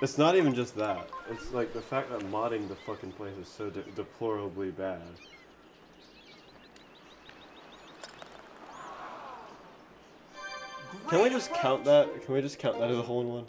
It's not even just that. It's like the fact that modding the fucking place is so de deplorably bad. Can we just count that? Can we just count that as a hole in one?